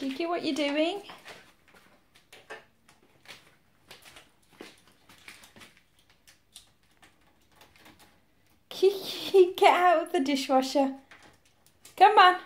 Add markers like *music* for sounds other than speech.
Kiki, what you doing? Kiki, *laughs* get out of the dishwasher. Come on.